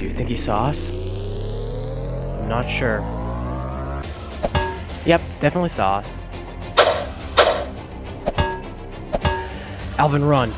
Do you think he saw us? I'm not sure. Yep, definitely saw us. Alvin, run.